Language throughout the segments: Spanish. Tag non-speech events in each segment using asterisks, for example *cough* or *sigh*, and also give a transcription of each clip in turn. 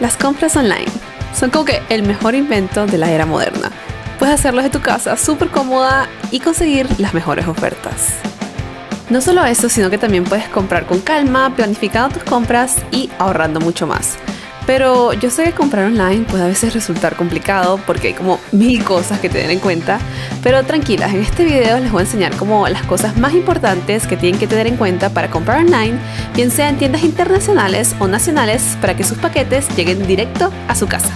Las compras online son como que el mejor invento de la era moderna. Puedes hacerlo de tu casa súper cómoda y conseguir las mejores ofertas. No solo eso, sino que también puedes comprar con calma, planificando tus compras y ahorrando mucho más. Pero yo sé que comprar online puede a veces resultar complicado porque hay como mil cosas que tener en cuenta. Pero tranquilas, en este video les voy a enseñar como las cosas más importantes que tienen que tener en cuenta para comprar online, bien sea en tiendas internacionales o nacionales, para que sus paquetes lleguen directo a su casa.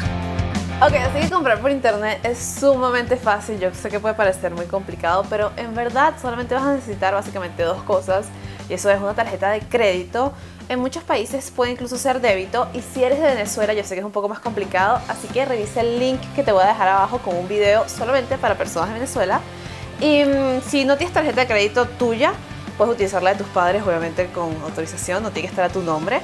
Ok, así que comprar por internet es sumamente fácil. Yo sé que puede parecer muy complicado, pero en verdad solamente vas a necesitar básicamente dos cosas. Y eso es una tarjeta de crédito. En muchos países puede incluso ser débito. Y si eres de Venezuela yo sé que es un poco más complicado, así que revisa el link que te voy a dejar abajo con un video solamente para personas de Venezuela. Y mm, si no tienes tarjeta de crédito tuya, puedes utilizarla de tus padres, obviamente con autorización, no tiene que estar a tu nombre.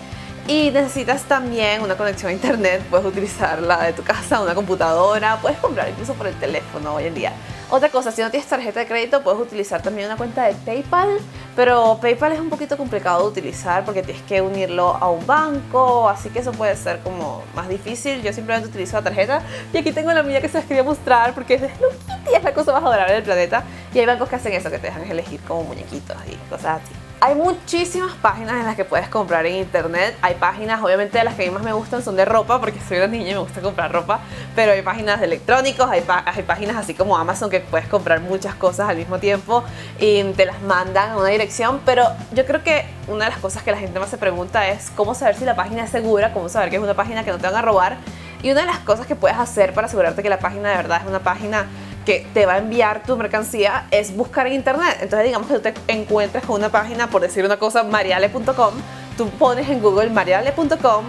Y necesitas también una conexión a internet, puedes utilizar la de tu casa, una computadora, puedes comprar incluso por el teléfono hoy en día. Otra cosa, si no tienes tarjeta de crédito, puedes utilizar también una cuenta de PayPal, pero PayPal es un poquito complicado de utilizar porque tienes que unirlo a un banco, así que eso puede ser como más difícil. Yo simplemente utilizo la tarjeta y aquí tengo la mía que se las quería mostrar porque es Hello Kitty, es la cosa más adorable del planeta. Y hay bancos que hacen eso, que te dejan elegir como muñequitos y cosas así. Hay muchísimas páginas en las que puedes comprar en internet. Hay páginas, obviamente, las que a mí más me gustan son de ropa, porque soy una niña y me gusta comprar ropa. Pero hay páginas de electrónicos, hay, hay páginas así como Amazon que puedes comprar muchas cosas al mismo tiempo y te las mandan a una dirección. Pero yo creo que una de las cosas que la gente más se pregunta es cómo saber si la página es segura, cómo saber que es una página que no te van a robar. Y una de las cosas que puedes hacer para asegurarte que la página de verdad es una página que te va a enviar tu mercancía es buscar en internet. Entonces digamos que tú te encuentres con una página, por decir una cosa, mariale.com, tú pones en Google mariale.com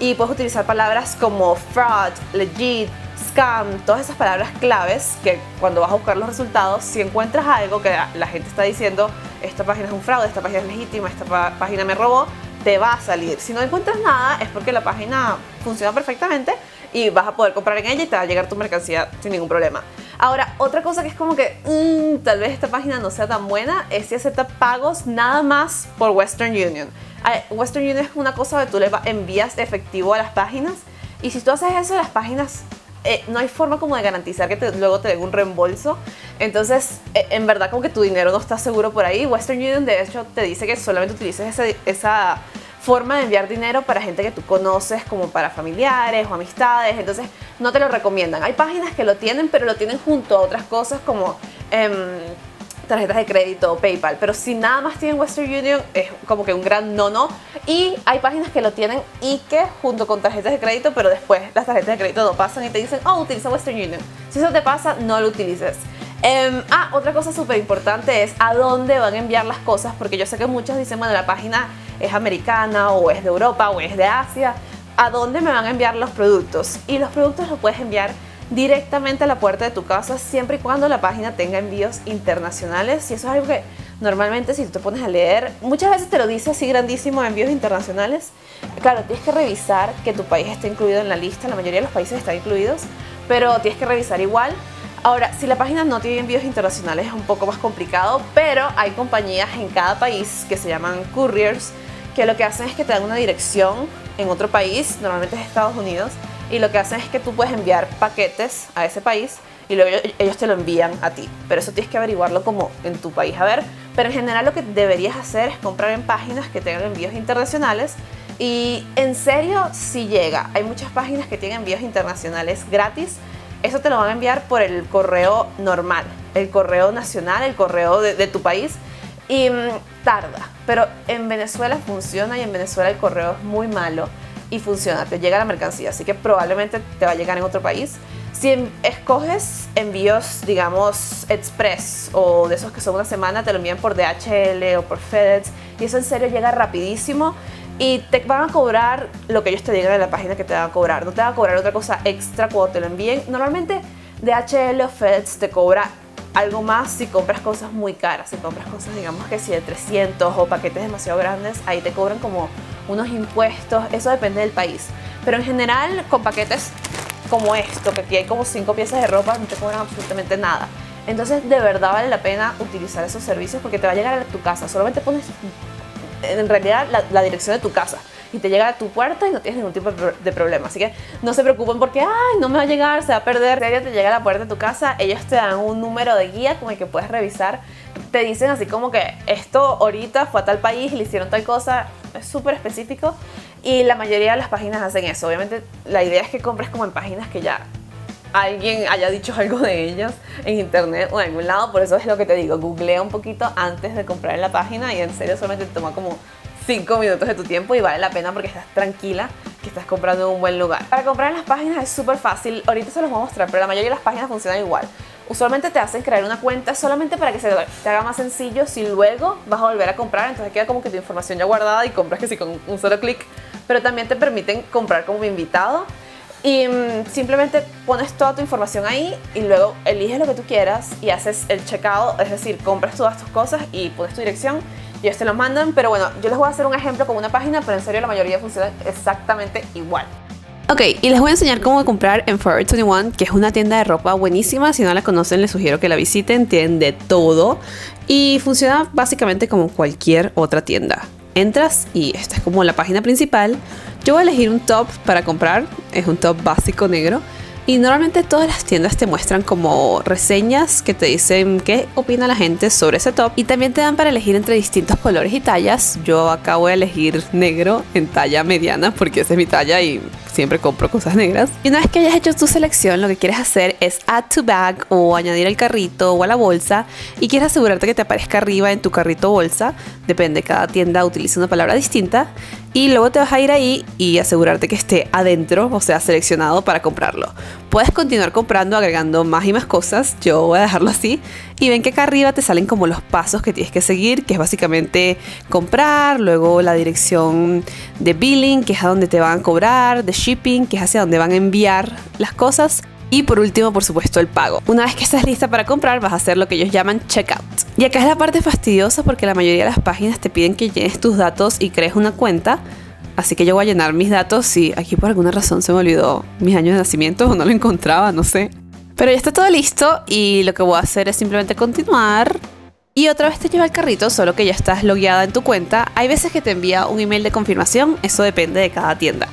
y puedes utilizar palabras como fraud, legit, scam, todas esas palabras claves que cuando vas a buscar los resultados, si encuentras algo que la gente está diciendo, esta página es un fraude, esta página es legítima, esta página me robó, te va a salir. Si no encuentras nada es porque la página funciona perfectamente y vas a poder comprar en ella y te va a llegar tu mercancía sin ningún problema. Ahora, otra cosa que es como que mm, tal vez esta página no sea tan buena es si acepta pagos nada más por Western Union. Western Union es una cosa donde tú le envías efectivo a las páginas y si tú haces eso, las páginas eh, no hay forma como de garantizar que luego te den un reembolso. Entonces, eh, en verdad como que tu dinero no está seguro por ahí. Western Union de hecho te dice que solamente utilices esa forma de enviar dinero para gente que tú conoces, como para familiares o amistades, entonces no te lo recomiendan. Hay páginas que lo tienen, pero lo tienen junto a otras cosas como em, tarjetas de crédito o PayPal, pero si nada más tienen Western Union es como que un gran no-no. Y hay páginas que lo tienen y que junto con tarjetas de crédito, pero después las tarjetas de crédito no pasan y te dicen, oh, utiliza Western Union. Si eso te pasa, no lo utilices. Em, ah, otra cosa súper importante es a dónde van a enviar las cosas, porque yo sé que muchos dicen, bueno, la página es americana o es de Europa o es de Asia, ¿a dónde me van a enviar los productos? Y los productos los puedes enviar directamente a la puerta de tu casa siempre y cuando la página tenga envíos internacionales y eso es algo que normalmente si tú te pones a leer muchas veces te lo dice así grandísimo envíos internacionales claro tienes que revisar que tu país esté incluido en la lista la mayoría de los países están incluidos pero tienes que revisar igual Ahora, si la página no tiene envíos internacionales es un poco más complicado, pero hay compañías en cada país que se llaman couriers que lo que hacen es que te dan una dirección en otro país, normalmente es Estados Unidos, y lo que hacen es que tú puedes enviar paquetes a ese país y luego ellos te lo envían a ti. Pero eso tienes que averiguarlo como en tu país. A ver, pero en general lo que deberías hacer es comprar en páginas que tengan envíos internacionales y en serio si llega. Hay muchas páginas que tienen envíos internacionales gratis. Eso te lo van a enviar por el correo normal, el correo nacional, el correo de, tu país y mm, tarda, pero en Venezuela funciona y en Venezuela el correo es muy malo y funciona, te llega la mercancía, así que probablemente te va a llegar en otro país. Si escoges envíos, digamos, express o de esos que son una semana, te lo envían por DHL o por FedEx y eso en serio llega rapidísimo y te van a cobrar lo que ellos te digan en la página que te van a cobrar, no te van a cobrar otra cosa extra cuando te lo envíen. Normalmente DHL o FedEx te cobra algo más si compras cosas muy caras, si compras cosas digamos que si de 300 o paquetes demasiado grandes, ahí te cobran como unos impuestos, eso depende del país. Pero en general con paquetes como esto, que aquí hay como 5 piezas de ropa, no te cobran absolutamente nada. Entonces de verdad vale la pena utilizar esos servicios porque te va a llegar a tu casa, solamente pones en realidad la, la dirección de tu casa y te llega a tu puerta y no tienes ningún tipo de problema. Así que no se preocupen porque, ay, no me va a llegar, se va a perder. Si te llega a la puerta de tu casa, ellos te dan un número de guía con el que puedes revisar. Te dicen así como que esto ahorita fue a tal país le hicieron tal cosa. Es súper específico y la mayoría de las páginas hacen eso. Obviamente la idea es que compres como en páginas que ya alguien haya dicho algo de ellas en internet o en algún lado, por eso es lo que te digo, googlea un poquito antes de comprar en la página y en serio solamente te toma como 5 minutos de tu tiempo y vale la pena porque estás tranquila que estás comprando en un buen lugar. Para comprar en las páginas es súper fácil, ahorita se los voy a mostrar, pero la mayoría de las páginas funcionan igual. Usualmente te hacen crear una cuenta solamente para que se te haga más sencillo si luego vas a volver a comprar, entonces queda como que tu información ya guardada y compras que sí con un solo clic, pero también te permiten comprar como invitado y mm, simplemente pones toda tu información ahí y luego eliges lo que tú quieras y haces el checkout, es decir, compras todas tus cosas y pones tu dirección y ellos te lo mandan. Pero bueno, yo les voy a hacer un ejemplo con una página, pero en serio la mayoría funciona exactamente igual. Ok, y les voy a enseñar cómo comprar en Forever 21, que es una tienda de ropa buenísima. Si no la conocen, les sugiero que la visiten. Tienen de todo y funciona básicamente como cualquier otra tienda. Entras y esta es como la página principal yo voy a elegir un top para comprar, es un top básico negro. Y normalmente todas las tiendas te muestran como reseñas que te dicen qué opina la gente sobre ese top. Y también te dan para elegir entre distintos colores y tallas. Yo acá voy a elegir negro en talla mediana porque esa es mi talla y siempre compro cosas negras. Y una vez que hayas hecho tu selección, lo que quieres hacer es add to bag o añadir al carrito o a la bolsa y quieres asegurarte que te aparezca arriba en tu carrito o bolsa. Depende, cada tienda utiliza una palabra distinta. Y luego te vas a ir ahí y asegurarte que esté adentro, o sea, seleccionado para comprarlo. Puedes continuar comprando agregando más y más cosas, yo voy a dejarlo así. Y ven que acá arriba te salen como los pasos que tienes que seguir, que es básicamente comprar, luego la dirección de billing, que es a donde te van a cobrar, de shipping, que es hacia donde van a enviar las cosas. Y por último, por supuesto, el pago. Una vez que estás lista para comprar, vas a hacer lo que ellos llaman checkout. Y acá es la parte fastidiosa porque la mayoría de las páginas te piden que llenes tus datos y crees una cuenta. Así que yo voy a llenar mis datos y aquí por alguna razón se me olvidó mis años de nacimiento o no lo encontraba, no sé. Pero ya está todo listo y lo que voy a hacer es simplemente continuar. Y otra vez te lleva el carrito, solo que ya estás logueada en tu cuenta. Hay veces que te envía un email de confirmación, eso depende de cada tienda.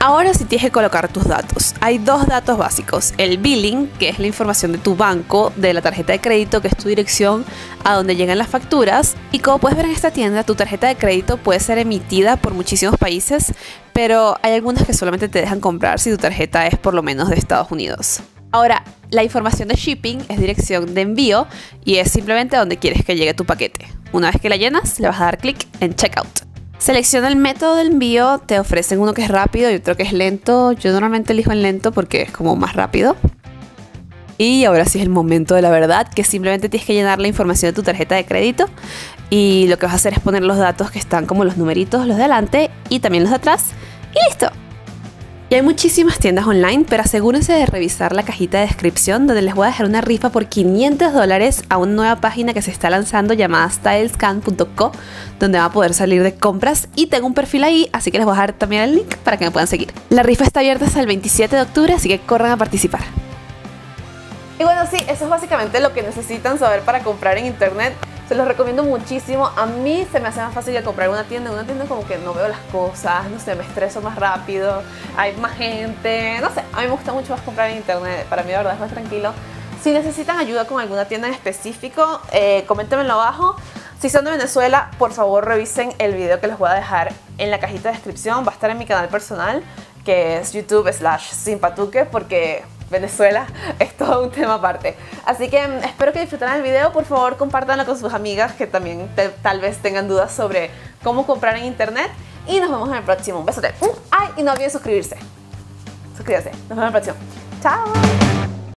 Ahora sí tienes que colocar tus datos. Hay dos datos básicos. El billing, que es la información de tu banco, de la tarjeta de crédito, que es tu dirección a donde llegan las facturas. Y como puedes ver en esta tienda, tu tarjeta de crédito puede ser emitida por muchísimos países, pero hay algunas que solamente te dejan comprar si tu tarjeta es por lo menos de Estados Unidos. Ahora, la información de shipping es dirección de envío y es simplemente donde quieres que llegue tu paquete. Una vez que la llenas, le vas a dar clic en checkout. Selecciona el método de envío, te ofrecen uno que es rápido y otro que es lento. Yo normalmente elijo el lento porque es como más rápido. Y ahora sí es el momento de la verdad, que simplemente tienes que llenar la información de tu tarjeta de crédito y lo que vas a hacer es poner los datos que están como los numeritos, los de adelante y también los de atrás y listo. Y hay muchísimas tiendas online, pero asegúrense de revisar la cajita de descripción donde les voy a dejar una rifa por 500 dólares a una nueva página que se está lanzando llamada stylescan.co, donde va a poder salir de compras y tengo un perfil ahí, así que les voy a dejar también el link para que me puedan seguir. La rifa está abierta hasta el 27 de octubre, así que corran a participar. Y bueno, sí, eso es básicamente lo que necesitan saber para comprar en internet. Se los recomiendo muchísimo. A mí se me hace más fácil de comprar una tienda. En una tienda como que no veo las cosas, no sé, me estreso más rápido, hay más gente. No sé, a mí me gusta mucho más comprar en internet. Para mí, la verdad, es más tranquilo. Si necesitan ayuda con alguna tienda en específico, eh, coméntenmelo abajo. Si son de Venezuela, por favor revisen el video que les voy a dejar en la cajita de descripción. Va a estar en mi canal personal, que es youtube slash simpatuque, porque Venezuela *laughs* es todo un tema aparte. Así que mm, espero que disfruten el video. Por favor, compártanlo con sus amigas que también tal vez tengan dudas sobre cómo comprar en internet. Y nos vemos en el próximo. Un besote. Ay, y no olviden suscribirse. Suscríbanse. Nos vemos en el próximo. Chao.